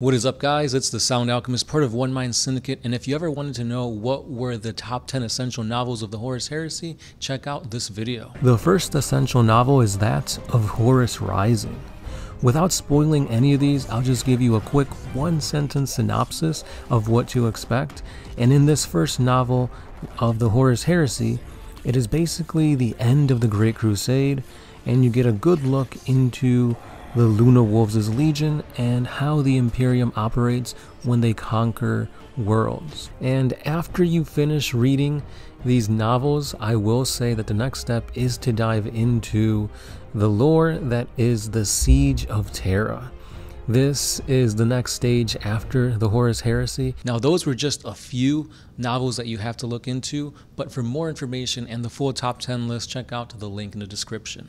What is up, guys? It's the Sound Alchemist, part of One Mind Syndicate. And if you ever wanted to know what were the top 10 essential novels of the Horus Heresy, check out this video. The first essential novel is that of Horus Rising. Without spoiling any of these, I'll just give you a quick one sentence synopsis of what to expect. And in this first novel of the Horus Heresy, it is basically the end of the Great Crusade, and you get a good look into the Luna Wolves' Legion, and how the Imperium operates when they conquer worlds. And after you finish reading these novels, I will say that the next step is to dive into the lore that is the Siege of Terra. This is the next stage after the Horus Heresy. Now, those were just a few novels that you have to look into, but for more information and the full top 10 list, check out the link in the description.